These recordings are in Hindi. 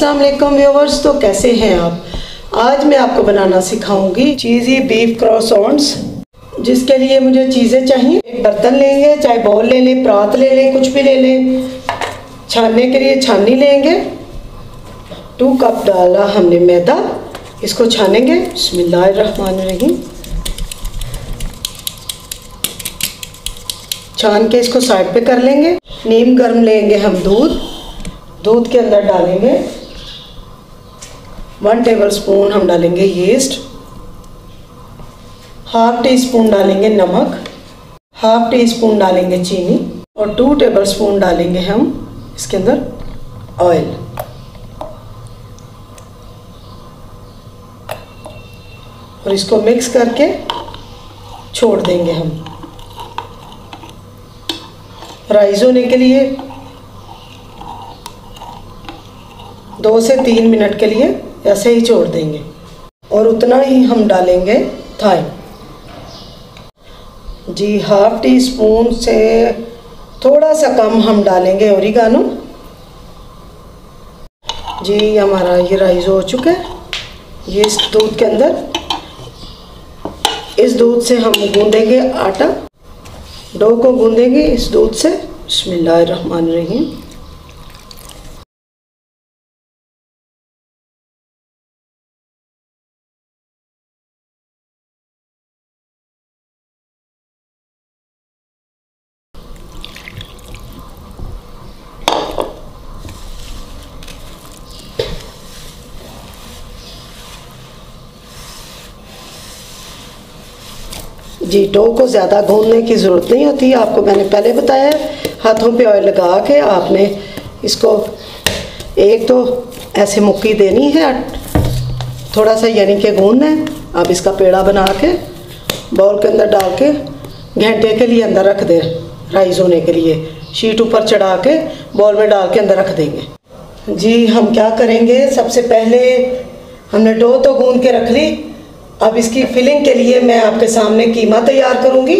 अस्सलाम वालेकुम व्यूवर्स तो कैसे हैं आप? आज मैं आपको बनाना सिखाऊँगी चीज़ी बीफ क्रॉसॉन्स जिसके लिए मुझे चीज़ें चाहिए, एक बर्तन लेंगे चाहे बॉल ले लें, प्रात ले लें, कुछ भी ले लें। छानने के लिए छानी लेंगे। टू कप डाला हमने मैदा। इसको छानेंगे। बिस्मिल्लाहिर्रहमानिर्रहीम। छान के इसको साइड पे कर लेंगे। नीम गर्म लेंगे हम दूध। दूध के अंदर डालेंगे वन टेबल स्पून हम डालेंगे यीस्ट हाफ़ टी स्पून डालेंगे नमक. हाफ़ टी स्पून डालेंगे चीनी. और टू टेबल स्पून डालेंगे हम इसके अंदर ऑयल और इसको मिक्स करके छोड़ देंगे हम. राइस होने के लिए दो से तीन मिनट के लिए ऐसे ही छोड़ देंगे। और उतना ही हम डालेंगे थाइम जी हाफ़ टी स्पून से थोड़ा सा कम हम डालेंगे ओरिगानो। जी, हमारा ये राइस हो चुका है। ये इस दूध के अंदर। इस दूध से हम गूंदेंगे आटा। डो को गूंदेंगे इस दूध से। रहीम जी डो को ज़्यादा गूंदने की ज़रूरत नहीं होती, आपको मैंने पहले बताया हाथों पे ऑयल लगा के आपने इसको एक तो ऐसे मुक्की देनी है, थोड़ा सा यानी कि गूंदना है। आप इसका पेड़ा बना के बाउल के अंदर डाल के, घंटे के लिए अंदर रख दें राइस होने के लिए। शीट ऊपर चढ़ा के बॉल में डाल के अंदर रख देंगे। जी, हम क्या करेंगे? सबसे पहले हमने डो तो गूंद के रख ली अब इसकी फिलिंग के लिए मैं आपके सामने कीमा तैयार करूँगी।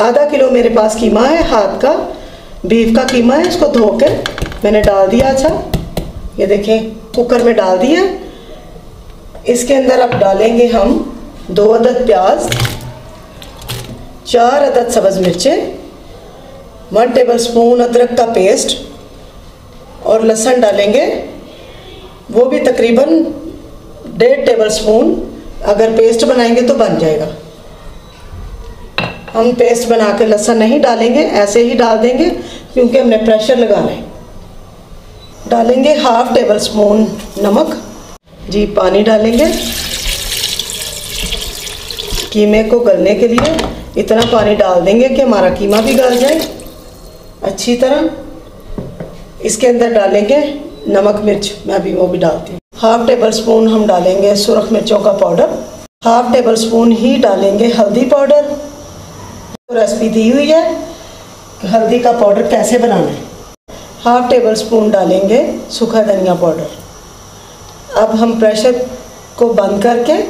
आधा किलो मेरे पास कीमा है, हाथ का, बीफ का कीमा है, इसको धो के मैंने डाल दिया अच्छा। ये देखें कुकर में डाल दिया। इसके अंदर अब डालेंगे हम दो अदद प्याज, चार अदद सब्ज़ मिर्चें वन टेबल स्पून अदरक का पेस्ट और लहसुन डालेंगे। वो भी तकरीबन डेढ़ टेबल स्पून अगर पेस्ट बनाएँगे तो बन जाएगा। हम पेस्ट बना के लहसन नहीं डालेंगे, ऐसे ही डाल देंगे, क्योंकि हमने प्रेशर लगाना है। डालेंगे हाफ़ टेबल स्पून नमक। जी, पानी डालेंगे। कीमे को गलने के लिए इतना पानी डाल देंगे कि हमारा कीमा भी गल जाए। अच्छी तरह। इसके अंदर डालेंगे नमक मिर्च, मैं भी वो भी डालती हूँ। हाफ़ टेबल स्पून हम डालेंगे सुरख मिर्चों का पाउडर। हाफ़ टेबल स्पून ही डालेंगे हल्दी पाउडर। तो रेसिपी दी हुई है हल्दी का पाउडर कैसे बनाना है। हाफ़ टेबल स्पून डालेंगे सूखा धनिया पाउडर। अब हम प्रेशर को बंद करके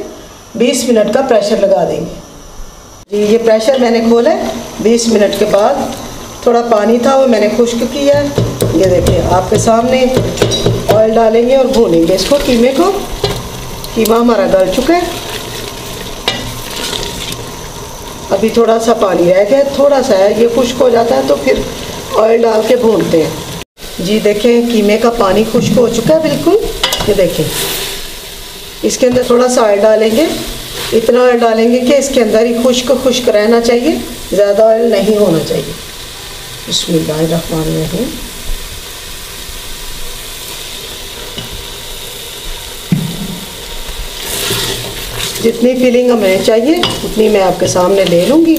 20 मिनट का प्रेशर लगा देंगे। जी, ये प्रेशर मैंने खोला है। 20 मिनट के बाद थोड़ा पानी था, वो मैंने खुश्क किया है। ये देखिए, आपके सामने ऑयल डालेंगे और भूनेंगे। इसको कीमे को, कीमा हमारा गल चुका है। अभी थोड़ा सा पानी रह गया, थोड़ा सा है, ये खुश्क हो जाता है तो फिर ऑयल डाल के भूनते हैं। जी देखें, कीमे का पानी खुश्क हो चुका है, बिल्कुल। ये देखें, इसके अंदर थोड़ा सा ऑयल डालेंगे। इतना ऑयल डालेंगे कि इसके अंदर ही खुश्क खुश्क रहना चाहिए, ज़्यादा ऑयल नहीं होना चाहिए। रही जितनी फीलिंग हमें चाहिए, उतनी मैं आपके सामने ले लूँगी।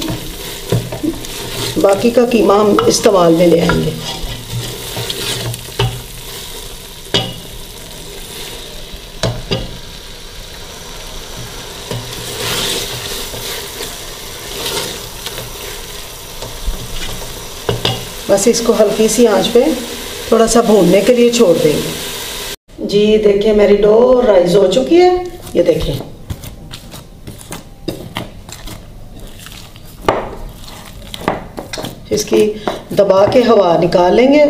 बाकी का कीमा हम इस्तेमाल में ले आएँगे। बस इसको हल्की सी आँच पे थोड़ा सा भूनने के लिए छोड़ देंगे। जी, देखिए मेरी डो राइस हो चुकी है। ये देखिए। इसकी दबा के हवा निकाल लेंगे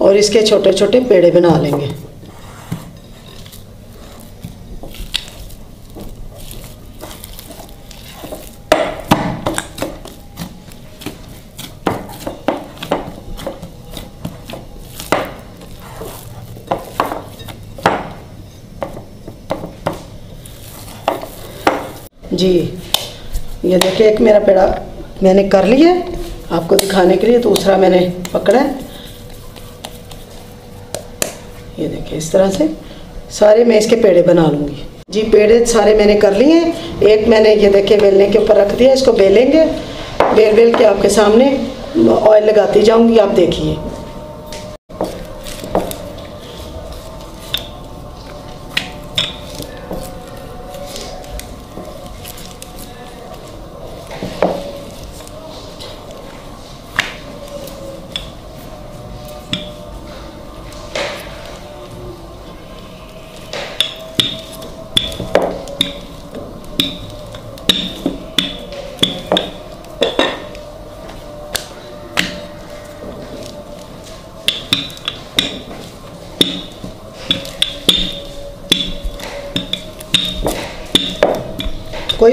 और इसके छोटे छोटे पेड़े बना लेंगे। जी, ये देखिए, एक मेरा पेड़ा मैंने कर लिया आपको दिखाने के लिए दूसरा मैंने पकड़ा है। ये देखिए, इस तरह से। सारे मैं इसके पेड़े बना लूँगी। जी, पेड़े सारे मैंने कर लिए एक मैंने ये देखिए, बेलने के ऊपर रख दिया, इसको बेलेंगे। बेल बेल के आपके सामने ऑयल लगाती जाऊँगी, आप देखिए।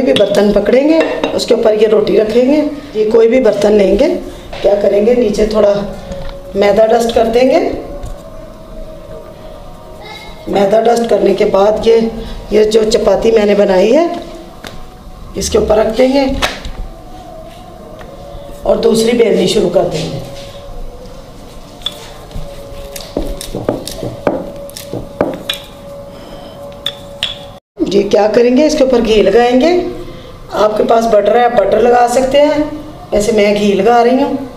भी बर्तन पकड़ेंगे, उसके ऊपर ये रोटी रखेंगे। ये कोई भी बर्तन लेंगे, क्या करेंगे, नीचे थोड़ा मैदा डस्ट कर देंगे। मैदा डस्ट करने के बाद ये ये जो चपाती मैंने बनाई है, इसके ऊपर रख देंगे और दूसरी बेलनी शुरू कर देंगे। जी, क्या करेंगे? इसके ऊपर घी लगाएँगे। आपके पास बटर है, आप बटर लगा सकते हैं। वैसे मैं घी लगा रही हूँ।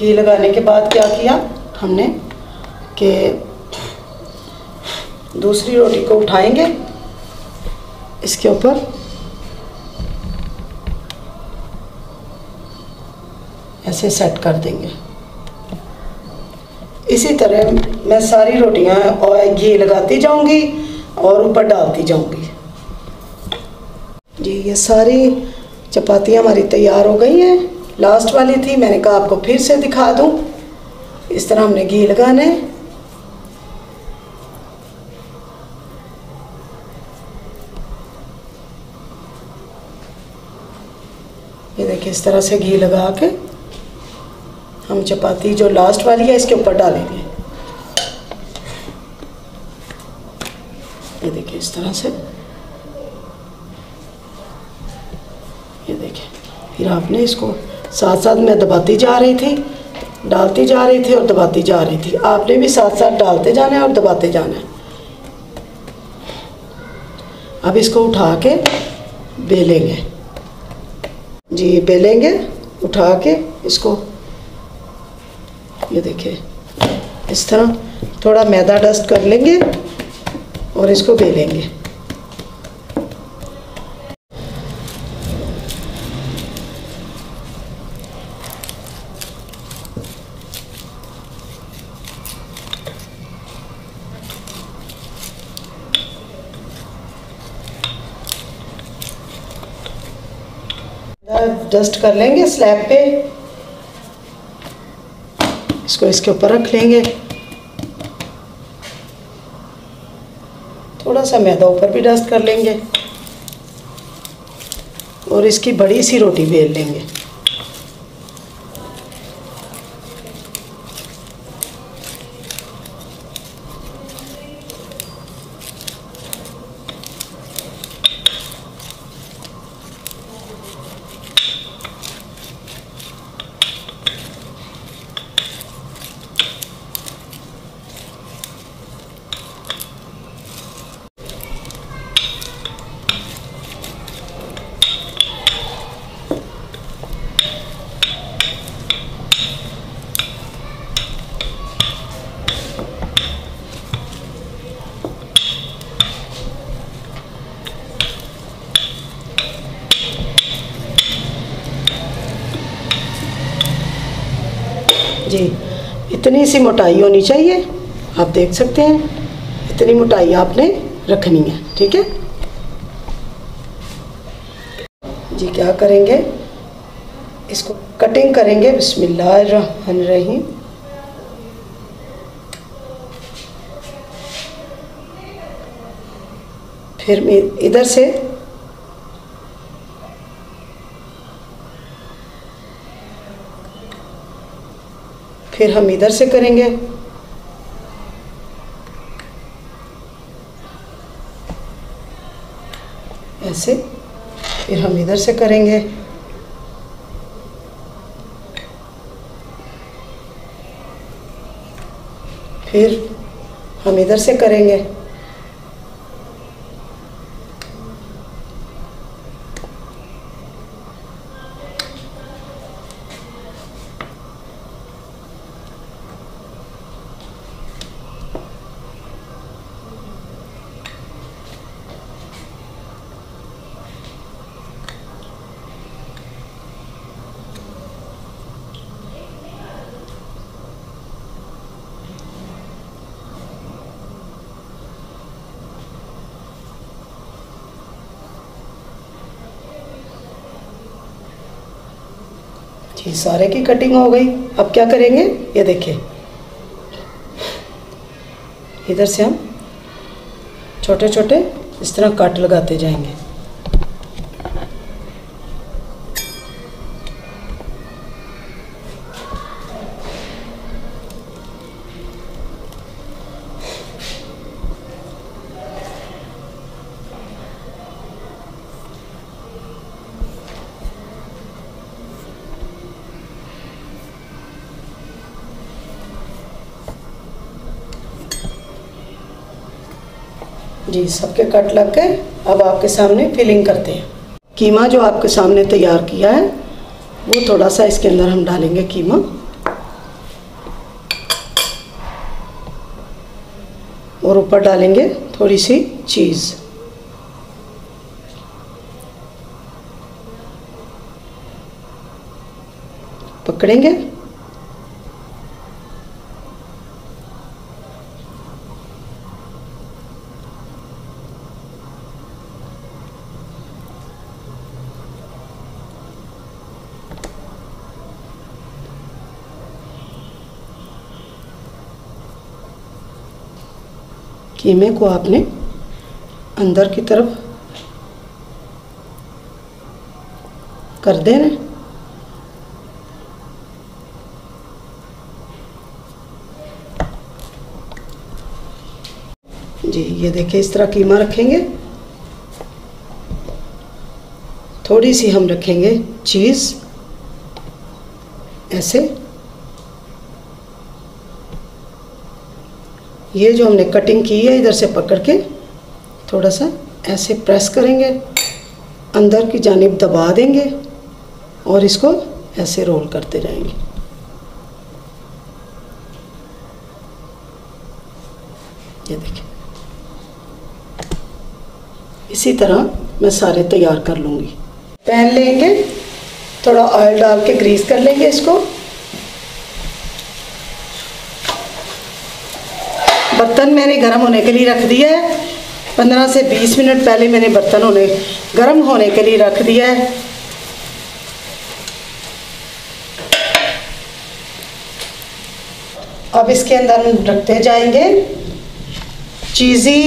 घी लगाने के बाद क्या किया? हमने कि दूसरी रोटी को उठाएँगे। इसके ऊपर ऐसे सेट कर देंगे। इसी तरह मैं सारी रोटियाँ और घी लगाती जाऊँगी और ऊपर डालती जाऊँगी। जी, ये सारी चपातियाँ हमारी तैयार हो गई हैं। लास्ट वाली थी, मैंने कहा आपको फिर से दिखा दूँ। इस तरह हमने घी लगाना। ये देखिए, इस तरह से घी लगा के हम चपाती जो लास्ट वाली है, इसके ऊपर डालेंगे। ये देखिए, इस तरह से। ये देखिए, फिर आपने इसको साथ साथ मैं दबाती जा रही थी, डालती जा रही थी और दबाती जा रही थी। आपने भी साथ साथ डालते जाना है और दबाते जाना है। अब इसको उठा के बेलेंगे। जी, बेलेंगे, उठा के इसको, ये देखिए, इस तरह थोड़ा मैदा डस्ट कर लेंगे और इसको बेलेंगे। डस्ट कर लेंगे स्लैब पे। इसको इसके ऊपर रख लेंगे। थोड़ा सा मैदा ऊपर भी डस्ट कर लेंगे। और इसकी बड़ी सी रोटी बेल लेंगे जी इतनी सी मोटाई होनी चाहिए। आप देख सकते हैं, इतनी मोटाई आपने रखनी है, ठीक है? जी, क्या करेंगे? इसको कटिंग करेंगे। बिस्मिल्लाहिर्रहमानिर्रहीम। फिर इधर से फिर हम इधर से करेंगे। ऐसे, फिर हम इधर से करेंगे। फिर हम इधर से करेंगे। जी, सारे की कटिंग हो गई। अब क्या करेंगे? ये देखिए। इधर से हम छोटे छोटे इस तरह काट लगाते जाएँगे। जी, सबके कट लग गए। अब आपके सामने फिलिंग करते हैं। कीमा जो आपके सामने तैयार किया है, वो थोड़ा सा इसके अंदर हम डालेंगे कीमा। और ऊपर डालेंगे थोड़ी सी चीज़। पकड़ेंगे? कीमे को आपने अंदर की तरफ़ कर देना जी, ये देखिए, इस तरह कीमा रखेंगे। थोड़ी सी हम रखेंगे चीज़ ऐसे। ये जो हमने कटिंग की है, इधर से पकड़ के थोड़ा सा ऐसे प्रेस करेंगे, अंदर की जानिब दबा देंगे और इसको ऐसे रोल करते जाएँगे। ये देखिए। इसी तरह मैं सारे तैयार कर लूँगी। पैन लेंगे, थोड़ा ऑयल डाल के ग्रीस कर लेंगे इसको। बर्तन मैंने गर्म होने के लिए रख दिया है। पंद्रह से बीस मिनट पहले मैंने बर्तन होने गर्म होने के लिए रख दिया है। अब इसके अंदर रखते जाएँगे। Cheesy,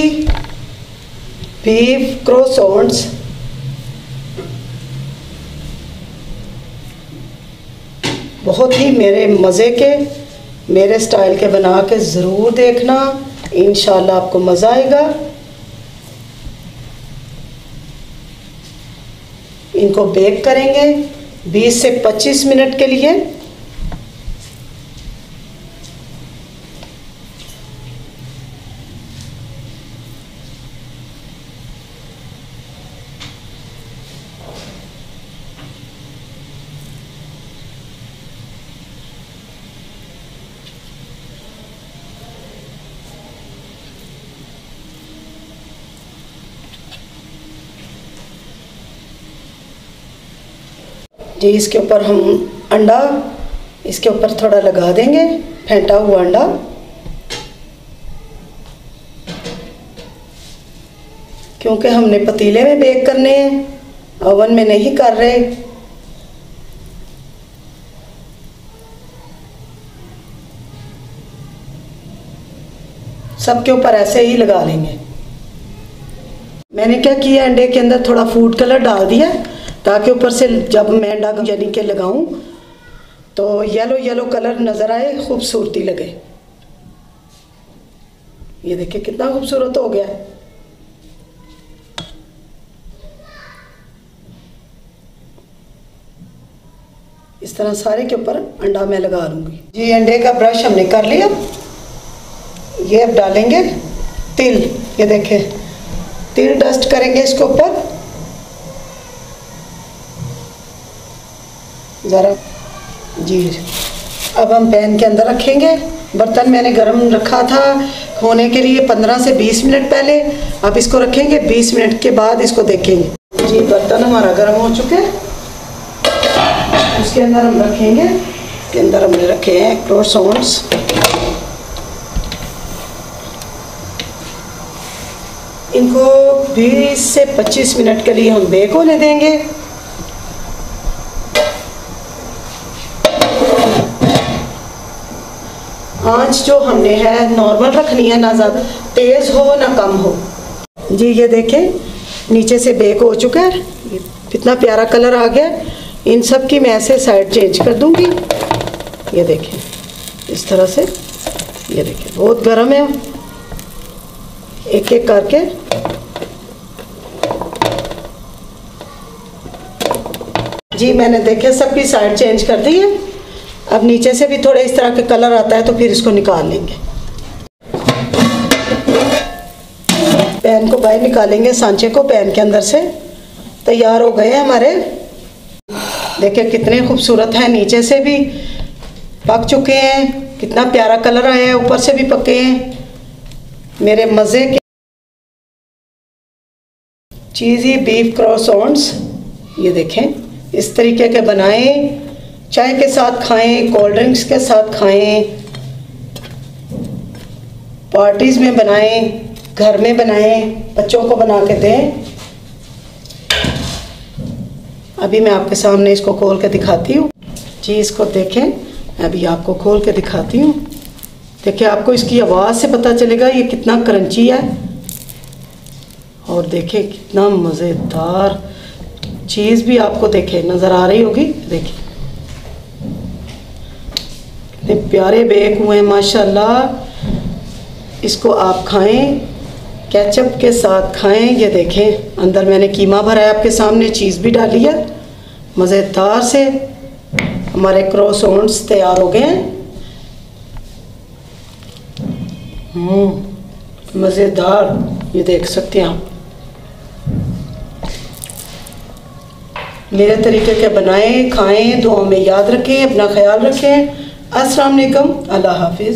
beef, croissants. बहुत ही मेरे मज़े के मेरे स्टाइल के बना के ज़रूर देखना। इन आपको मज़ा आएगा। इनको बेक करेंगे 20 से 25 मिनट के लिए। जी, इसके ऊपर हम अंडा, इसके ऊपर थोड़ा लगा देंगे, फेंटा हुआ अंडा। क्योंकि हमने पतीले में बेक करने हैं ओवन में नहीं कर रहे। सबके ऊपर ऐसे ही लगा लेंगे। मैंने क्या किया, अंडे के अंदर थोड़ा फ़ूड कलर डाल दिया। ताकि ऊपर से जब मैं अंडा यानी के लगाऊँ तो येलो येलो कलर नज़र आए, खूबसूरती लगे। ये देखिए कितना खूबसूरत हो गया। इस तरह सारे के ऊपर अंडा मैं लगा लूँगी। जी, अंडे का ब्रश हमने कर लिया। ये अब डालेंगे तिल। ये देखें तिल डस्ट करेंगे इसके ऊपर। ज़रा। जी अब हम पैन के अंदर रखेंगे। बर्तन मैंने गरम रखा था होने के लिए 15 से 20 मिनट पहले। अब इसको रखेंगे 20 मिनट के बाद इसको देखेंगे। जी, बर्तन हमारा गर्म हो चुके उसके अंदर हम रखेंगे। इसके अंदर हमने रखे हैं क्रोसॉन्स इनको 20 से 25 मिनट के लिए हम बेक होने देंगे। आँच जो हमने है नॉर्मल रखनी है ना ज़्यादा, तेज़ हो ना कम हो। जी, ये देखें, नीचे से बेक हो चुका है, कितना प्यारा कलर आ गया। इन सब की मैं ऐसे साइड चेंज कर दूँगी। ये देखें, इस तरह से, ये देखें, बहुत गर्म है। एक एक करके, जी, मैंने देखे, सबकी साइड चेंज कर दी है। अब नीचे से भी थोड़े इस तरह के कलर आता है तो फिर इसको निकाल लेंगे। पैन को बाहर निकालेंगे, सांचे को पैन के अंदर से। तैयार हो गए हमारे। देखिए कितने खूबसूरत हैं, नीचे से भी पक चुके हैं। कितना प्यारा कलर आया है, ऊपर से भी पके हैं। मेरे मज़े के चीज़ी बीफ क्रॉसॉन्स, ये देखें, इस तरीके के बनाएँ। चाय के साथ खाएँ कोल्ड ड्रिंक्स के साथ खाएँ पार्टीज़ में बनाएँ, घर में बनाएँ, बच्चों को बना के दें। अभी मैं आपके सामने इसको खोल के दिखाती हूँ। जी, इसको देखें। अभी आपको खोल के दिखाती हूँ। देखिए, आपको इसकी आवाज़ से पता चलेगा ये कितना क्रंची है। और देखें कितना मज़ेदार चीज़ भी आपको देखे, नज़र आ रही होगी। देखिए। इतने प्यारे बेक हुए हैं माशाल्लाह। इसको आप खाएँ केचप के साथ खाएँ ये देखें। अंदर मैंने कीमा भरा है आपके सामने चीज़ भी डाली है। मज़ेदार से हमारे क्रॉसोन्स तैयार हो गए हैं। हम्म, मज़ेदार ये देख सकते हैं आप। मेरे तरीके के बनाएँ खाएँ दुआ में याद रखें अपना ख्याल रखें। अस्सलाम अल्लाह हाफिज़